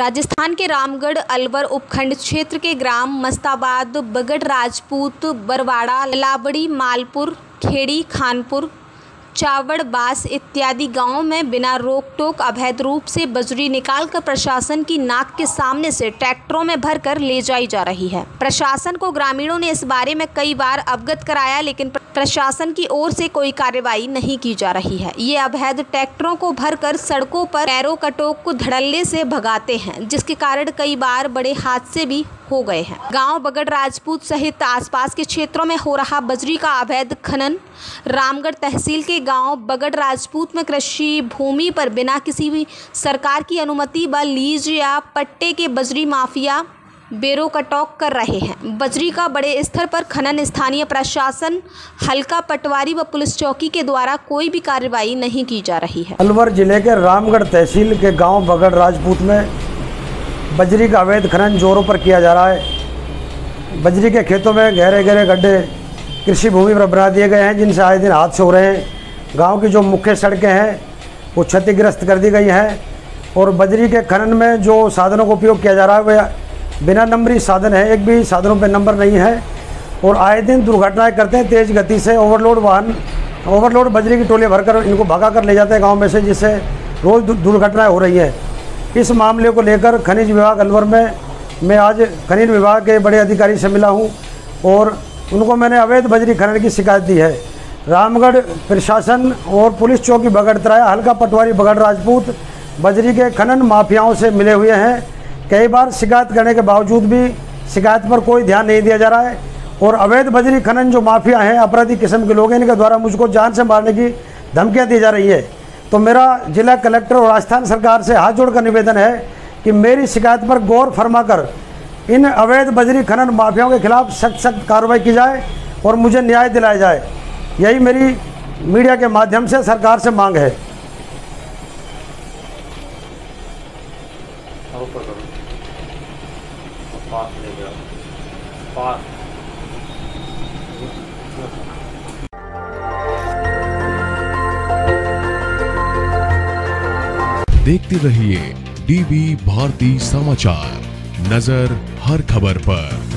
राजस्थान के रामगढ़ अलवर उपखंड क्षेत्र के ग्राम मस्ताबाद बगड़ राजपूत बरवाड़ा, लाबड़ी, मालपुर, खेड़ी, खानपुर चावड़, बास इत्यादि गाँवों में बिना रोक टोक अवैध रूप से बजरी निकालकर प्रशासन की नाक के सामने से ट्रैक्टरों में भरकर ले जाई जा रही है। प्रशासन को ग्रामीणों ने इस बारे में कई बार अवगत कराया, लेकिन प्रशासन की ओर से कोई कार्रवाई नहीं की जा रही है। ये अवैध ट्रैक्टरों को भरकर सड़कों पर पैरों कटोक को धड़ल्ले से भगाते हैं, जिसके कारण कई बार बड़े हादसे भी हो गए हैं। गाँव बगड़, राजपूत सहित आसपास के क्षेत्रों में हो रहा बजरी का अवैध खनन, रामगढ़ तहसील के गाँव बगड़ राजपूत में कृषि भूमि पर बिना किसी भी सरकार की अनुमति व लीज या पट्टे के बजरी माफिया बेरो कटौक कर रहे हैं। बजरी का बड़े स्तर पर खनन स्थानीय प्रशासन, हल्का पटवारी व पुलिस चौकी के द्वारा कोई भी कार्रवाई नहीं की जा रही है। अलवर ज़िले के रामगढ़ तहसील के गाँव बगड़ राजपूत में बजरी का अवैध खनन जोरों पर किया जा रहा है। बजरी के खेतों में गहरे गहरे गड्ढे, कृषि भूमि पर बना दिए गए हैं, जिनसे आए दिन हादसे हो रहे हैं। गाँव की जो मुख्य सड़कें हैं, वो क्षतिग्रस्त कर दी गई हैं। और बजरी के खनन में जो साधनों का उपयोग किया जा रहा है वह बिना नंबरी साधन है, एक भी साधनों पर नंबर नहीं है। और आए दिन दुर्घटनाएँ करते हैं तेज़ गति से, ओवरलोड वाहन, ओवरलोड बजरी की टोलियाँ भरकर इनको भगा कर ले जाते हैं गाँव में से, जिससे रोज़ दुर्घटनाएँ हो रही हैं। इस मामले को लेकर खनिज विभाग अलवर में, मैं आज खनिज विभाग के बड़े अधिकारी से मिला हूँ और उनको मैंने अवैध बजरी खनन की शिकायत दी है। रामगढ़ प्रशासन और पुलिस चौकी बगड़तराया, हल्का पटवारी बगड़ राजपूत बजरी के खनन माफियाओं से मिले हुए हैं। कई बार शिकायत करने के बावजूद भी शिकायत पर कोई ध्यान नहीं दिया जा रहा है और अवैध बजरी खनन जो माफिया हैं, अपराधी किस्म के लोग हैं, इनके द्वारा मुझको जान से मारने की धमकियाँ दी जा रही है। तो मेरा जिला कलेक्टर और राजस्थान सरकार से हाथ जोड़कर निवेदन है कि मेरी शिकायत पर गौर फरमाकर इन अवैध बजरी खनन माफियाओं के खिलाफ सख्त सख्त कार्रवाई की जाए और मुझे न्याय दिलाया जाए। यही मेरी मीडिया के माध्यम से सरकार से मांग है। देखते रहिए डीबी भारती समाचार। नज़र हर खबर पर।